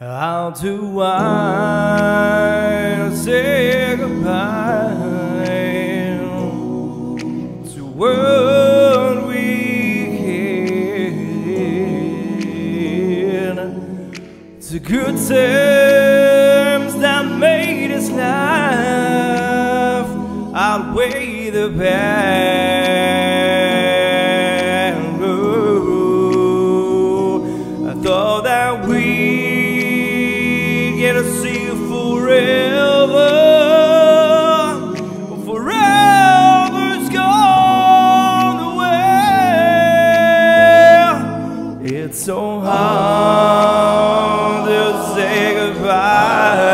How do I say goodbye to what we had? To good times that made us laugh, outweigh the bad. Get to see you forever. Forever's gone away. It's so hard to say goodbye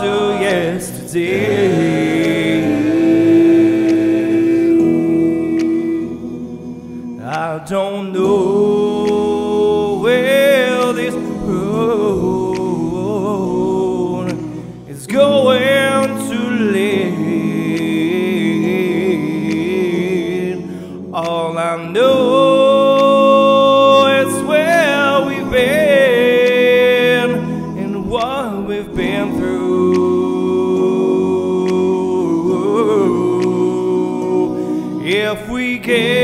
to yesterday. I don't know I know is where we've been and what we've been through. If we get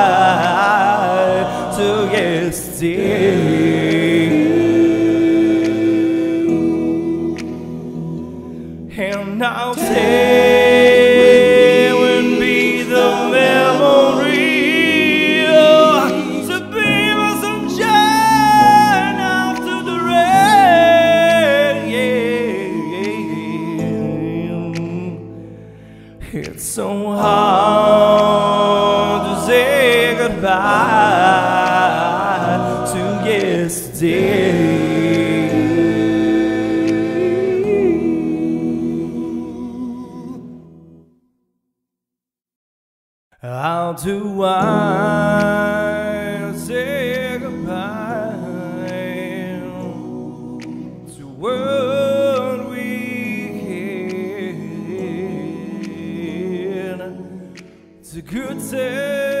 And I'll take with me the memory to be my sunshine after the rain. It's so hard How do I say goodbye to what we had? To good times